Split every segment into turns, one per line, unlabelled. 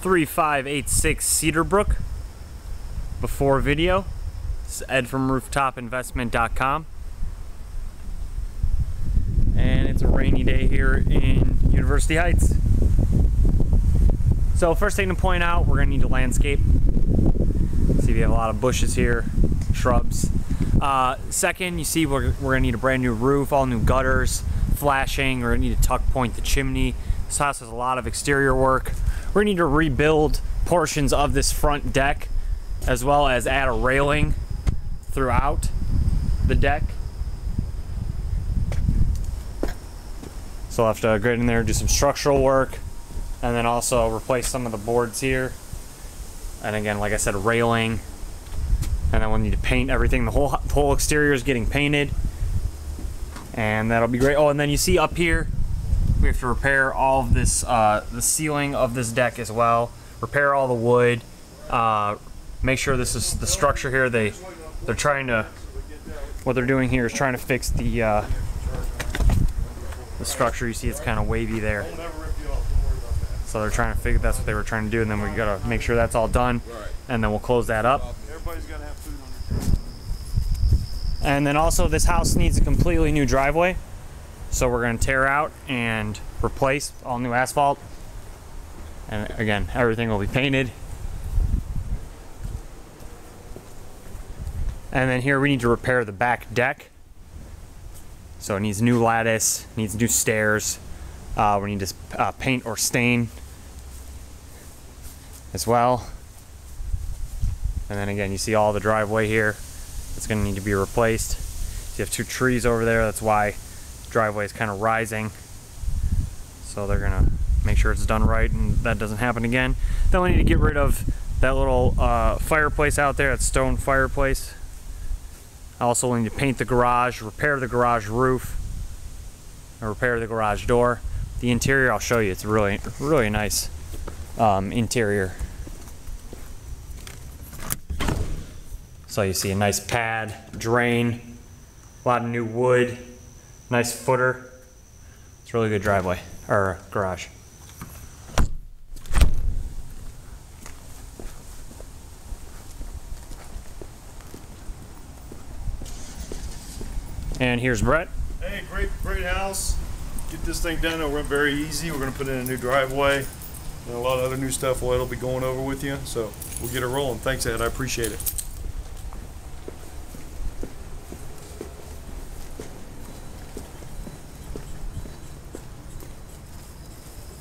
3586 Cedarbrook before video. This is Ed from rooftopinvestment.com. And it's a rainy day here in University Heights. So first thing to point out, we're gonna need to landscape. See we have a lot of bushes here, shrubs. Uh, second, you see we're, we're gonna need a brand new roof, all new gutters, flashing, we're gonna need to tuck point the chimney. This house has a lot of exterior work. We're gonna need to rebuild portions of this front deck as well as add a railing throughout the deck. So I'll have to get in there, do some structural work, and then also replace some of the boards here. And again, like I said, railing. And then we'll need to paint everything. The whole the whole exterior is getting painted. And that'll be great. Oh, and then you see up here, we have to repair all of this, uh, the ceiling of this deck as well. Repair all the wood. Uh, make sure this is the structure here. They, they're trying to, what they're doing here is trying to fix the, uh, the structure. You see it's kind of wavy there. So they're trying to figure that's what they were trying to do, and then we gotta make sure that's all done, and then we'll close that up. And then also this house needs a completely new driveway. So we're gonna tear out and replace all new asphalt. And again, everything will be painted. And then here we need to repair the back deck. So it needs new lattice, needs new stairs. Uh, we need to uh, paint or stain as well. And then again, you see all the driveway here. It's gonna need to be replaced. You have two trees over there. That's why driveway is kind of rising. So they're gonna make sure it's done right and that doesn't happen again. Then we need to get rid of that little uh, fireplace out there, that stone fireplace. I also need to paint the garage, repair the garage roof, and repair the garage door. The interior, I'll show you. It's really, really nice um, interior. So you see a nice pad, drain, a lot of new wood, nice footer. It's really good driveway, or garage. And here's Brett.
Hey, great, great house. Get this thing done. It went very easy. We're gonna put in a new driveway and a lot of other new stuff. Well, it'll be going over with you. So we'll get it rolling. Thanks, Ed. I appreciate it.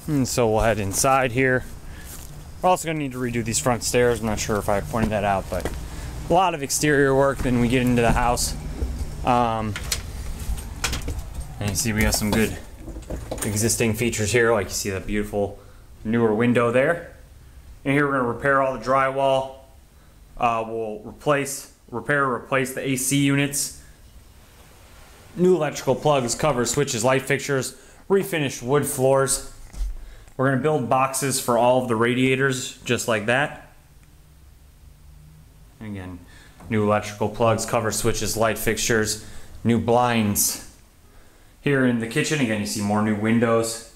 And so we'll head inside here. We're also gonna need to redo these front stairs. I'm not sure if I pointed that out, but a lot of exterior work. Then we get into the house. Um, and you see we have some good existing features here, like you see that beautiful newer window there. And here we're gonna repair all the drywall. Uh, we'll replace, repair, replace the AC units. New electrical plugs, covers, switches, light fixtures, refinished wood floors. We're gonna build boxes for all of the radiators, just like that. And again, new electrical plugs, cover switches, light fixtures, new blinds. Here in the kitchen, again, you see more new windows.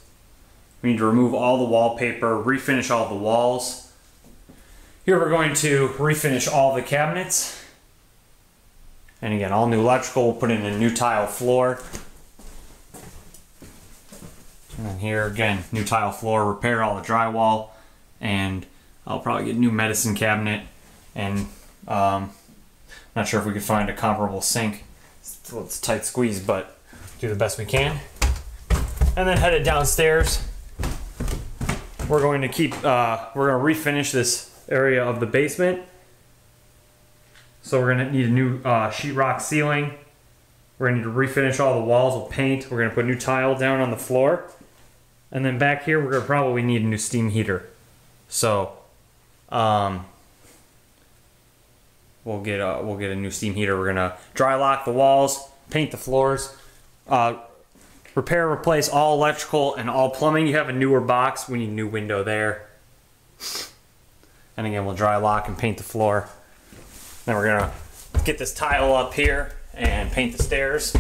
We need to remove all the wallpaper, refinish all the walls. Here we're going to refinish all the cabinets. And again, all new electrical, we'll put in a new tile floor. And here again, new tile floor, repair all the drywall, and I'll probably get new medicine cabinet. And um, not sure if we could find a comparable sink. It's a tight squeeze, but do the best we can. And then headed downstairs. We're going to keep, uh, we're going to refinish this area of the basement. So we're going to need a new uh, sheetrock ceiling. We're going to need to refinish all the walls with paint. We're going to put new tile down on the floor. And then back here, we're to probably need a new steam heater. So, um, we'll get a, we'll get a new steam heater. We're gonna dry lock the walls, paint the floors, uh, repair, replace all electrical and all plumbing. You have a newer box. We need a new window there. And again, we'll dry lock and paint the floor. Then we're gonna get this tile up here and paint the stairs.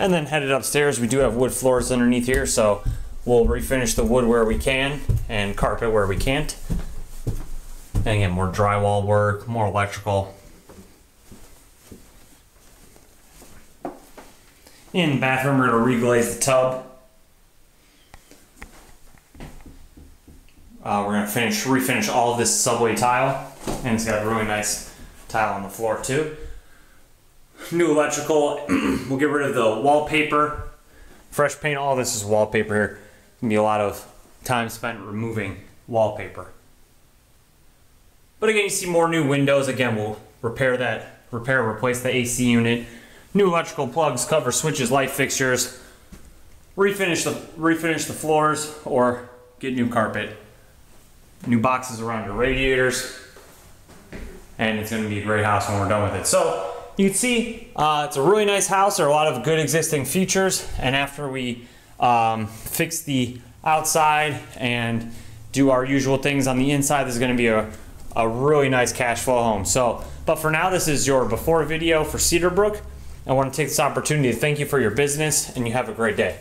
And then headed upstairs, we do have wood floors underneath here, so we'll refinish the wood where we can and carpet where we can't. And again, more drywall work, more electrical. In the bathroom, we're gonna reglaze the tub. Uh, we're gonna finish, refinish all of this subway tile, and it's got a really nice tile on the floor too. New electrical. we'll get rid of the wallpaper, fresh paint. All this is wallpaper here. Gonna be a lot of time spent removing wallpaper. But again, you see more new windows. Again, we'll repair that, repair, replace the AC unit. New electrical plugs, cover switches, light fixtures. Refinish the refinish the floors or get new carpet. New boxes around your radiators. And it's gonna be a great house when we're done with it. So you can see uh, it's a really nice house. There are a lot of good existing features. And after we um, fix the outside and do our usual things on the inside, this is gonna be a a really nice cash flow home. So, but for now, this is your before video for Cedarbrook. I want to take this opportunity to thank you for your business and you have a great day.